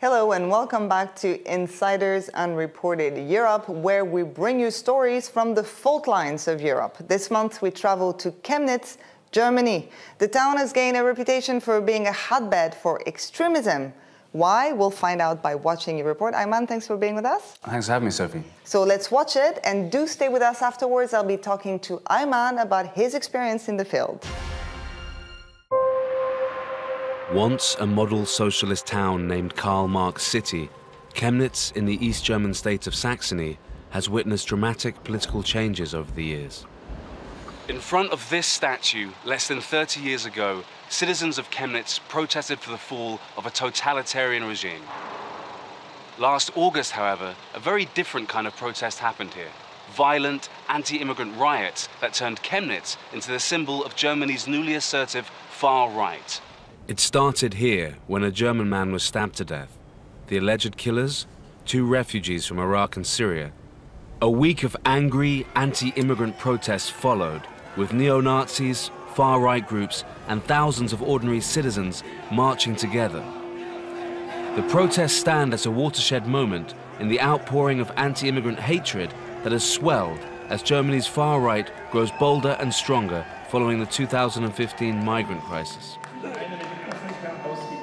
Hello and welcome back to Insiders Unreported Europe, where we bring you stories from the fault lines of Europe. This month we travel to Chemnitz, Germany. The town has gained a reputation for being a hotbed for extremism. Why? We'll find out by watching your report. Ayman, thanks for being with us. Thanks for having me, Sophie. So let's watch it and do stay with us afterwards. I'll be talking to Ayman about his experience in the field. Once a model socialist town named Karl Marx City, Chemnitz in the East German state of Saxony has witnessed dramatic political changes over the years. In front of this statue, less than 30 years ago, citizens of Chemnitz protested for the fall of a totalitarian regime. Last August, however, a very different kind of protest happened here. Violent anti-immigrant riots that turned Chemnitz into the symbol of Germany's newly assertive far right. It started here when a German man was stabbed to death. The alleged killers? Two refugees from Iraq and Syria. A week of angry anti immigrant protests followed, with neo Nazis, far right groups, and thousands of ordinary citizens marching together. The protests stand as a watershed moment in the outpouring of anti immigrant hatred that has swelled as Germany's far right grows bolder and stronger following the 2015 migrant crisis.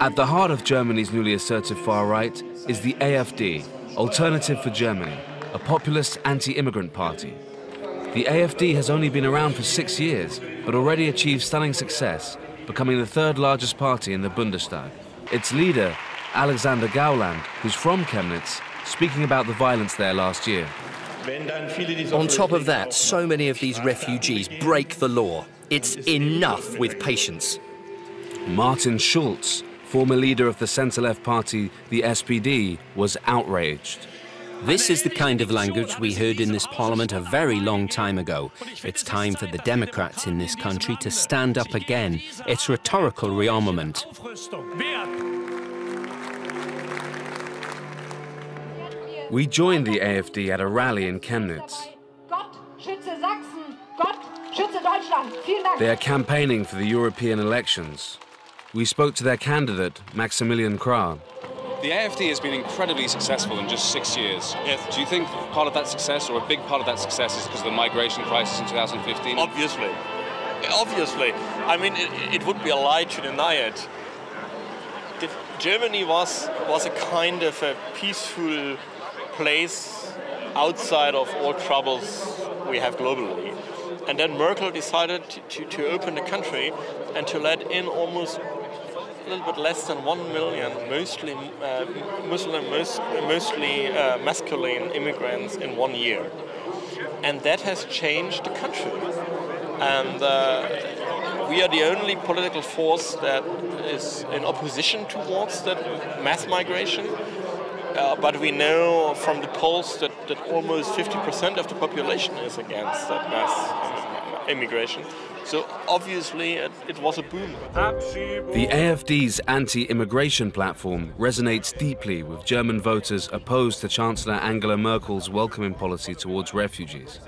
At the heart of Germany's newly assertive far right is the AFD, Alternative for Germany, a populist anti immigrant party. The AFD has only been around for six years, but already achieved stunning success, becoming the third largest party in the Bundestag. Its leader, Alexander Gauland, who's from Chemnitz, speaking about the violence there last year. On top of that, so many of these refugees break the law. It's enough with patience. Martin Schulz, former leader of the centre left party, the SPD, was outraged. This is the kind of language we heard in this parliament a very long time ago. It's time for the Democrats in this country to stand up again. It's rhetorical rearmament. We joined the AFD at a rally in Chemnitz. They are campaigning for the European elections. We spoke to their candidate, Maximilian Krah. The AFD has been incredibly successful in just six years. Yes. Do you think part of that success, or a big part of that success, is because of the migration crisis in 2015? Obviously. Obviously. I mean, it, it would be a lie to deny it. The, Germany was, was a kind of a peaceful place outside of all troubles we have globally. And then Merkel decided to, to, to open the country and to let in almost a little bit less than one million, mostly uh, Muslim, most, mostly uh, masculine immigrants in one year, and that has changed the country. And uh, we are the only political force that is in opposition towards that mass migration. Uh, but we know from the polls that, that almost 50% of the population is against that mass immigration. So obviously it, it was a boom. The AFD's anti-immigration platform resonates deeply with German voters opposed to Chancellor Angela Merkel's welcoming policy towards refugees.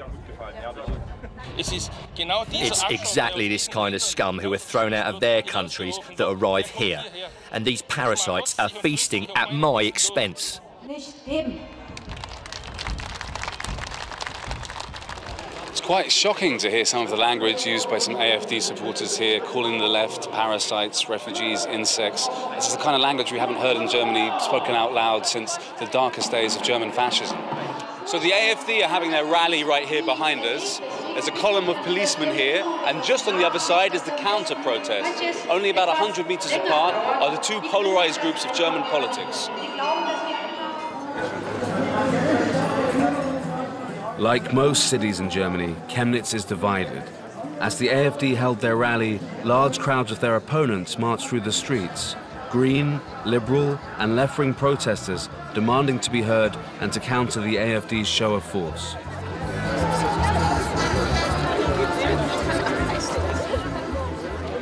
It's exactly this kind of scum who are thrown out of their countries that arrive here. And these parasites are feasting at my expense. Quite shocking to hear some of the language used by some AFD supporters here, calling the left parasites, refugees, insects. This is the kind of language we haven't heard in Germany spoken out loud since the darkest days of German fascism. So the AFD are having their rally right here behind us. There's a column of policemen here, and just on the other side is the counter protest. Only about 100 meters apart are the two polarized groups of German politics. Like most cities in Germany, Chemnitz is divided. As the AFD held their rally, large crowds of their opponents marched through the streets. Green, liberal, and left wing protesters demanding to be heard and to counter the AFD's show of force.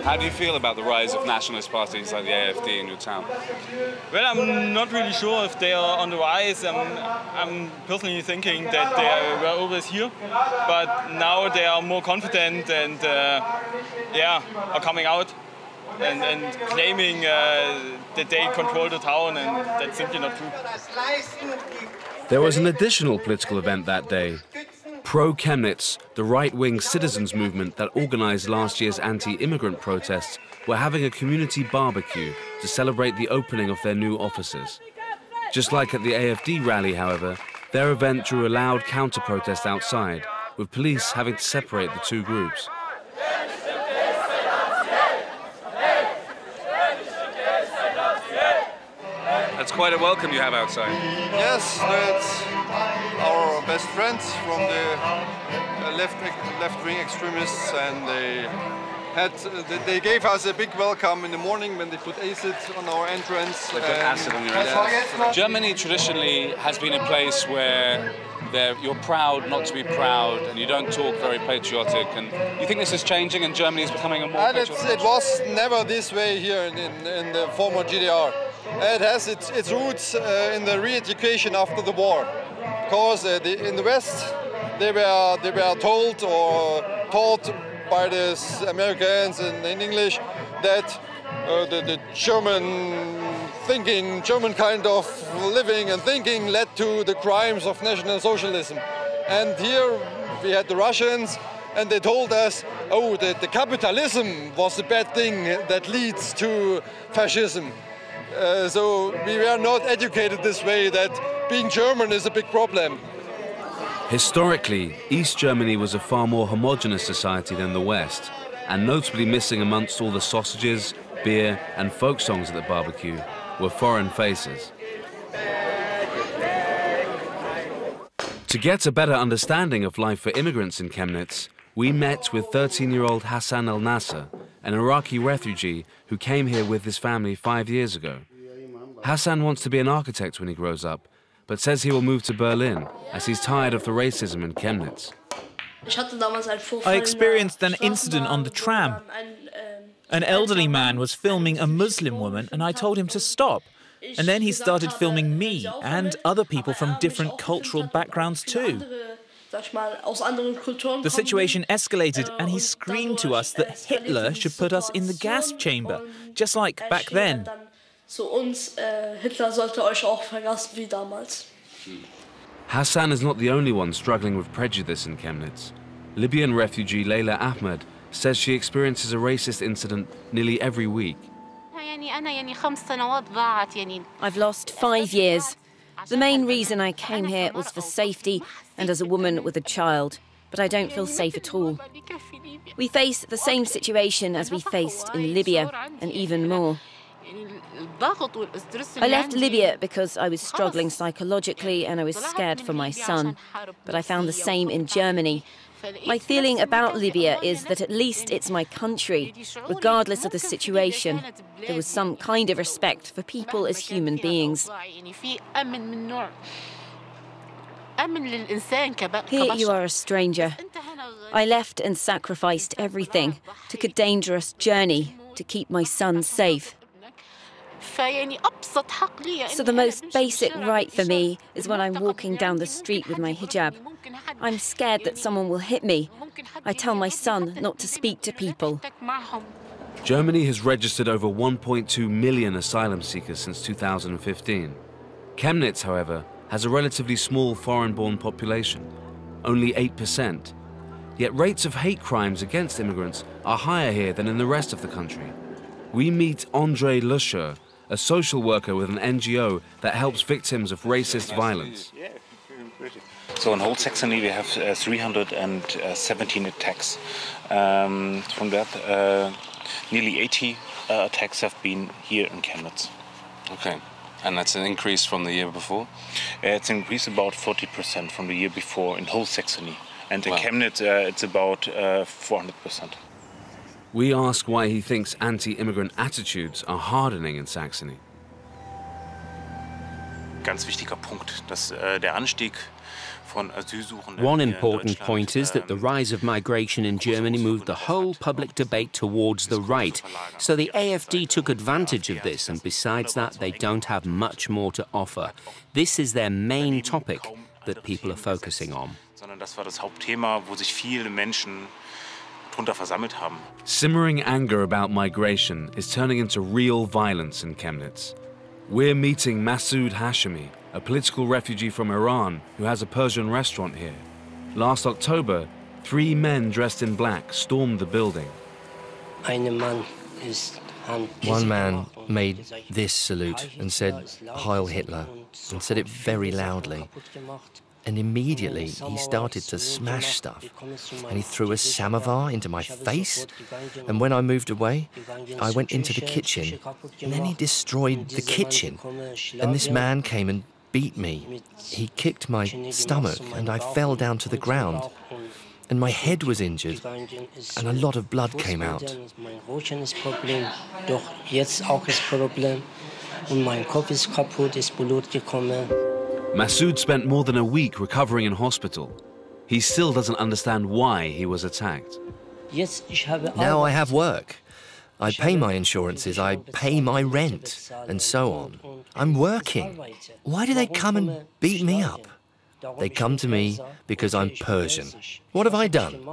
How do you feel about the rise of nationalist parties like the AFD in your town? Well, I'm not really sure if they are on the rise. I'm, I'm personally thinking that they were always here, but now they are more confident and uh, yeah, are coming out. and, and claiming uh, that they control the town, and that's simply not true. There was an additional political event that day. Pro Chemnitz, the right wing citizens movement that organized last year's anti immigrant protests, were having a community barbecue to celebrate the opening of their new offices. Just like at the AFD rally, however, their event drew a loud counter protest outside, with police having to separate the two groups. That's quite a welcome you have outside. Yes, that's our best friends from the uh, left left wing extremists, and they had they gave us a big welcome in the morning when they put acid on our entrance. They put acid on your entrance. Germany traditionally has been a place where you're proud not to be proud, and you don't talk very patriotic. And you think this is changing, and Germany is becoming a more. Uh, it was never this way here in, in, in the former GDR. It has its, its roots uh, in the re-education after the war, because uh, the, in the West they were they were told or taught by the Americans in, in English that uh, the, the German thinking, German kind of living and thinking led to the crimes of National Socialism. And here we had the Russians, and they told us, oh, the, the capitalism was the bad thing that leads to fascism. Uh, so we were not educated this way that being German is a big problem. Historically, East Germany was a far more homogenous society than the West, and notably missing amongst all the sausages, beer, and folk songs at the barbecue were foreign faces. To get a better understanding of life for immigrants in Chemnitz, we met with 13 year old Hassan El Nasser, an Iraqi refugee who came here with his family five years ago. Hassan wants to be an architect when he grows up, but says he will move to Berlin as he's tired of the racism in Chemnitz. I experienced an incident on the tram. An elderly man was filming a Muslim woman, and I told him to stop. And then he started filming me and other people from different cultural backgrounds too. The situation escalated, and he screamed to us that Hitler should put us in the gas chamber, just like back then. Hassan is not the only one struggling with prejudice in Chemnitz. Libyan refugee Leila Ahmed says she experiences a racist incident nearly every week. I've lost five years. The main reason I came here was for safety and as a woman with a child, but I don't feel safe at all. We face the same situation as we faced in Libya, and even more. I left Libya because I was struggling psychologically and I was scared for my son, but I found the same in Germany. my feeling about Libya is that at least it's my country, regardless of the situation. There was some kind of respect for people as human beings. Here you are a stranger. I left and sacrificed everything, took a dangerous journey to keep my son safe. So the most basic right for me is when I'm walking down the street with my hijab. I'm scared that someone will hit me. I tell my son not to speak to people. Germany has registered over 1.2 million asylum seekers since 2015. Chemnitz, however, has a relatively small foreign-born population, only 8%. Yet rates of hate crimes against immigrants are higher here than in the rest of the country. We meet Andre Löscher, a social worker with an NGO that helps victims of racist violence. So in whole Saxony we have uh, 317 attacks. Um, from that, uh, nearly 80 uh, attacks have been here in Chemnitz. Okay. And that's an increase from the year before? Uh, it's increased about 40% from the year before in whole Saxony. And in wow. Chemnitz, uh, it's about 400%. We ask why he thinks anti immigrant attitudes are hardening in Saxony. Ganz wichtiger Punkt, dass äh, der Anstieg one important point is that the rise of migration in Germany moved the whole public debate towards the right. So the AFD took advantage of this, and besides that, they don't have much more to offer. This is their main topic that people are focusing on Simmering anger about migration is turning into real violence in Chemnitz. We're meeting Masoud Hashemi, a political refugee from Iran who has a Persian restaurant here. Last October, three men dressed in black stormed the building. One man made this salute and said, Heil Hitler, and said it very loudly. And immediately he started to smash stuff. And he threw a samovar into my face. And when I moved away, I went into the kitchen. And then he destroyed the kitchen. And this man came and beat me. He kicked my stomach, and I fell down to the ground. And my head was injured, and a lot of blood came out. Masoud spent more than a week recovering in hospital. He still doesn't understand why he was attacked. Now I have work. I pay my insurances, I pay my rent, and so on. I'm working. Why do they come and beat me up? They come to me because I'm Persian. What have I done?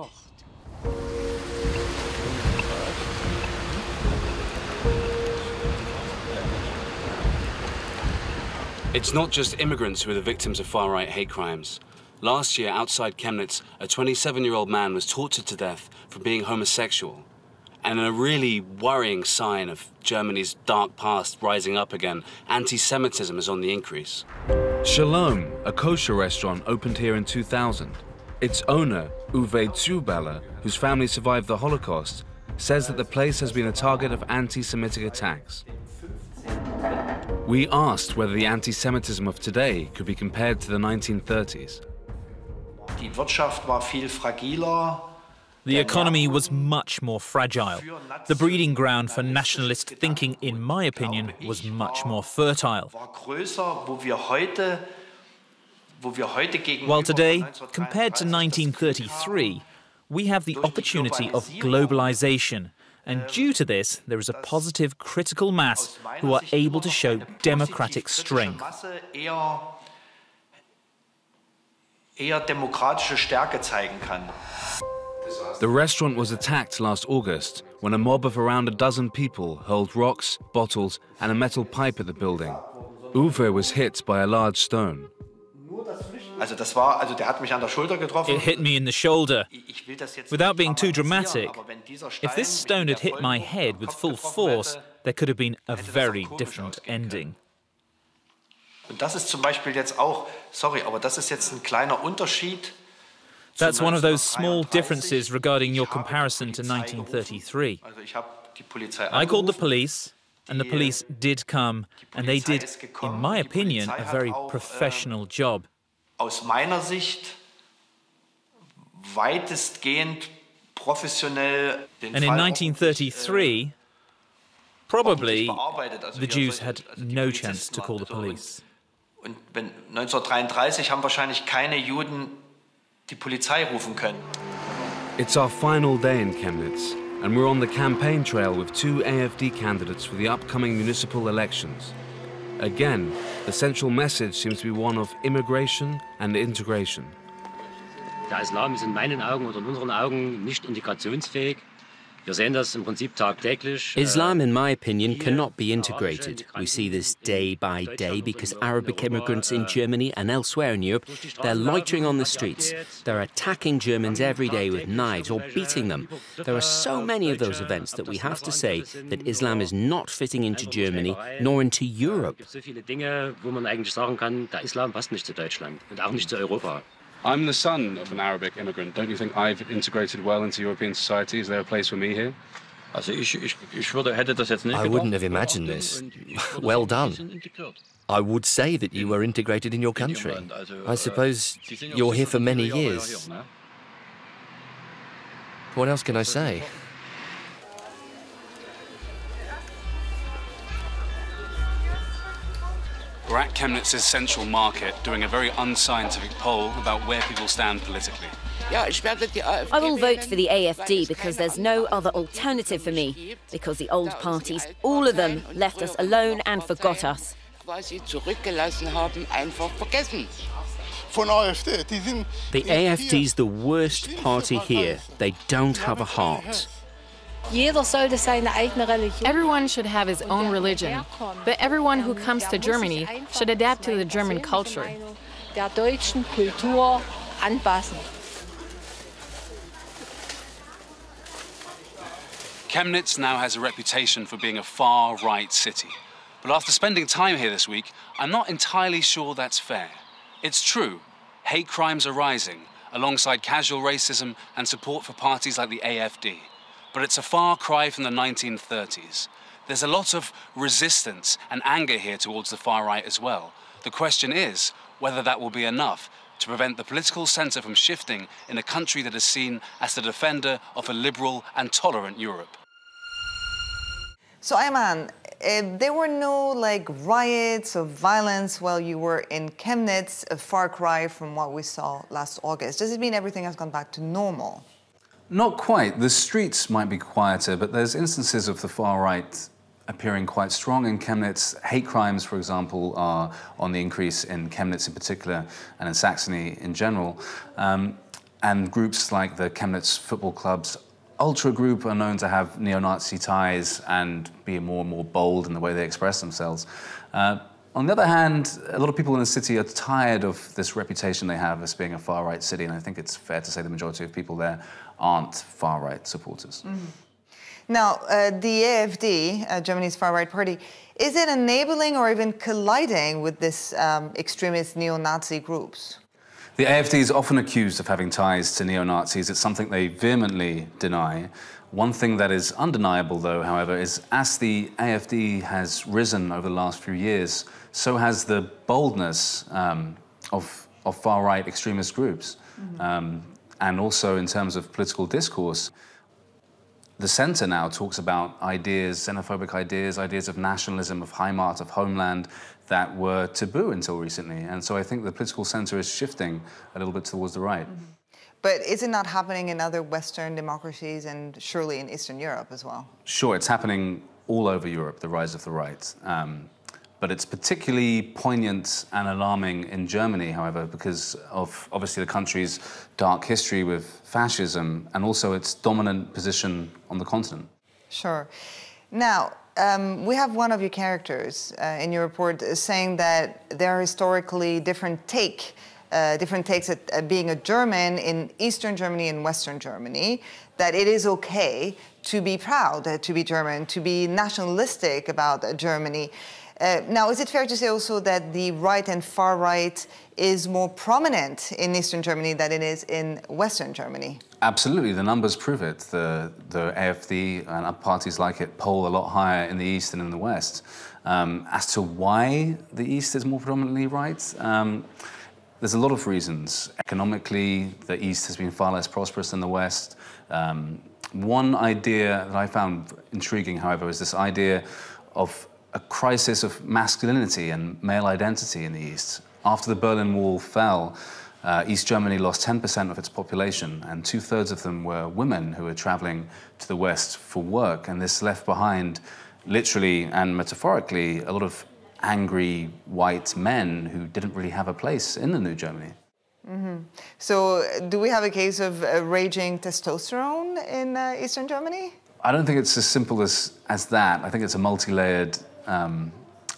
It's not just immigrants who are the victims of far right hate crimes. Last year, outside Chemnitz, a 27 year old man was tortured to death for being homosexual. And a really worrying sign of Germany's dark past rising up again, anti Semitism is on the increase. Shalom, a kosher restaurant, opened here in 2000. Its owner, Uwe Dziuballa, whose family survived the Holocaust, says that the place has been a target of anti Semitic attacks. We asked whether the anti Semitism of today could be compared to the 1930s. The economy was much more fragile. The breeding ground for nationalist thinking, in my opinion, was much more fertile. While today, compared to 1933, we have the opportunity of globalization and due to this, there is a positive critical mass who are able to show democratic strength. The restaurant was attacked last August when a mob of around a dozen people hurled rocks, bottles, and a metal pipe at the building. Uwe was hit by a large stone. Also das war, also der hat mich an der Schulter getroffen. It hit me in the shoulder. Without being too dramatic, if this stone had hit my head with full force, there could have been a very different ending. Und das ist zum Beispiel jetzt auch, sorry, aber das ist jetzt ein kleiner Unterschied. That's one of those small differences regarding your comparison to 1933. I called the police, and the police did come, and they did, in my opinion, a very ähm, professional job aus meiner Sicht weitestgehend professionell den And in 1933, äh, probably the Jews had no chance to call the police. Und 1933 haben wahrscheinlich keine Juden die Polizei rufen können. It's our final day in Chemnitz, and we're on the campaign trail with two AFD candidates for the upcoming municipal elections. Again, the central message seems to be one of immigration and integration. Der Islam ist in meinen Augen oder in unseren Augen nicht integrationsfähig. Islam, in my opinion, cannot be integrated. We see this day by day because Arabic immigrants in Germany and elsewhere in Europe, they're loitering on the streets. They're attacking Germans every day with knives or beating them. There are so many of those events that we have to say that Islam is not fitting into Germany nor into Europe. So viele Dinge, wo man eigentlich sagen kann, der Islam passt nicht zu Deutschland und auch nicht zu Europa. I'm the son of an Arabic immigrant. Don't you think I've integrated well into European society? Is there a place for me here? I wouldn't have imagined this. Well done. I would say that you were integrated in your country. I suppose you're here for many years. What else can I say? We're at Chemnitz's central market doing a very unscientific poll about where people stand politically. I will vote for the AFD because there's no other alternative for me. Because the old parties, all of them, left us alone and forgot us. The AFD's the worst party here. They don't have a heart. Everyone should have his own religion, but everyone who comes to Germany should adapt to the German culture. Chemnitz now has a reputation for being a far right city. But after spending time here this week, I'm not entirely sure that's fair. It's true, hate crimes are rising, alongside casual racism and support for parties like the AFD. But it's a far cry from the 1930s. There's a lot of resistance and anger here towards the far right as well. The question is whether that will be enough to prevent the political centre from shifting in a country that is seen as the defender of a liberal and tolerant Europe. So, Ayman, uh, there were no like riots or violence while you were in Chemnitz, a far cry from what we saw last August. Does it mean everything has gone back to normal? Not quite. The streets might be quieter, but there's instances of the far right appearing quite strong in Chemnitz. Hate crimes, for example, are on the increase in Chemnitz in particular and in Saxony in general. Um, and groups like the Chemnitz football clubs Ultra Group are known to have neo Nazi ties and be more and more bold in the way they express themselves. Uh, on the other hand, a lot of people in the city are tired of this reputation they have as being a far right city, and I think it's fair to say the majority of people there aren't far right supporters. Mm-hmm. Now, uh, the AFD, uh, Germany's far right party, is it enabling or even colliding with this um, extremist neo Nazi groups? The AFD is often accused of having ties to neo Nazis. It's something they vehemently deny. One thing that is undeniable, though, however, is as the AFD has risen over the last few years, so has the boldness um, of, of far right extremist groups. Mm-hmm. Um, and also in terms of political discourse. The centre now talks about ideas, xenophobic ideas, ideas of nationalism, of Heimat, of homeland, that were taboo until recently. And so I think the political centre is shifting a little bit towards the right. Mm-hmm. But is it not happening in other Western democracies and surely in Eastern Europe as well? Sure, it's happening all over Europe, the rise of the right. Um, but it's particularly poignant and alarming in Germany, however, because of obviously the country's dark history with fascism and also its dominant position on the continent. Sure. Now, um, we have one of your characters uh, in your report saying that there are historically different take, uh, different takes at, at, being a German in Eastern Germany and Western Germany. That it is okay to be proud uh, to be German, to be nationalistic about uh, Germany. Uh, now, is it fair to say also that the right and far right is more prominent in Eastern Germany than it is in Western Germany? Absolutely, the numbers prove it. The, the AFD and parties like it poll a lot higher in the East than in the West. Um, as to why the East is more predominantly right, um, there's a lot of reasons. Economically, the East has been far less prosperous than the West. Um, one idea that I found intriguing, however, is this idea of a crisis of masculinity and male identity in the East. After the Berlin Wall fell, uh, East Germany lost 10% of its population, and two thirds of them were women who were traveling to the West for work. And this left behind, literally and metaphorically, a lot of angry white men who didn't really have a place in the new Germany. Mm-hmm. So, do we have a case of uh, raging testosterone in uh, Eastern Germany? I don't think it's as simple as, as that. I think it's a multi layered um,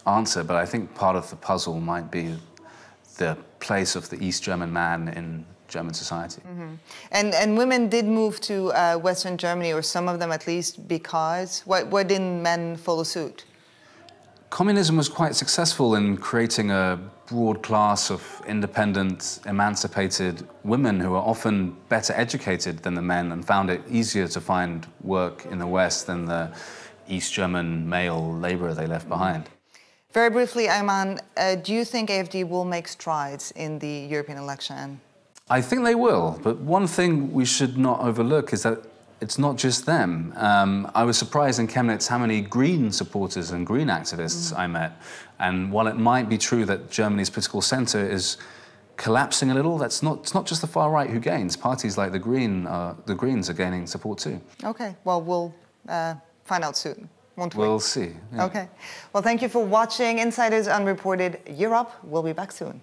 answer, but I think part of the puzzle might be the place of the East German man in German society. Mm-hmm. And, and women did move to uh, Western Germany, or some of them at least, because why, why didn't men follow suit? Communism was quite successful in creating a broad class of independent, emancipated women who were often better educated than the men and found it easier to find work in the West than the East German male laborer they left behind. Very briefly, Ayman, uh, do you think AFD will make strides in the European election? I think they will, but one thing we should not overlook is that it's not just them. Um, I was surprised in Chemnitz how many Green supporters and Green activists mm. I met. And while it might be true that Germany's political centre is collapsing a little, that's not, it's not just the far right who gains. Parties like the, Green, uh, the Greens are gaining support too. Okay, well, we'll. Uh find out soon, won't we? We'll see. Yeah. Okay. Well, thank you for watching Insiders Unreported Europe. We'll be back soon.